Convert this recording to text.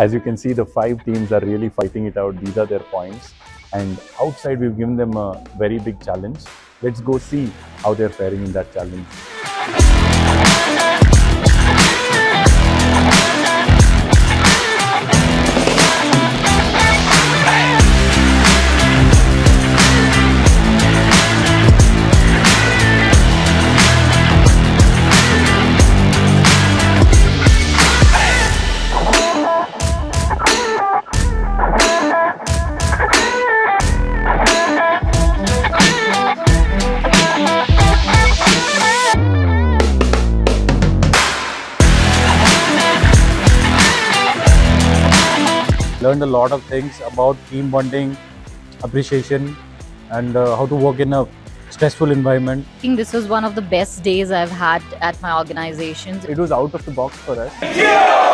As you can see, the five teams are really fighting it out. These are their points. And outside, we've given them a very big challenge. Let's go see how they're faring in that challenge. Learned a lot of things about team bonding, appreciation, and uh, how to work in a stressful environment. I think this was one of the best days I've had at my organizations. It was out of the box for us.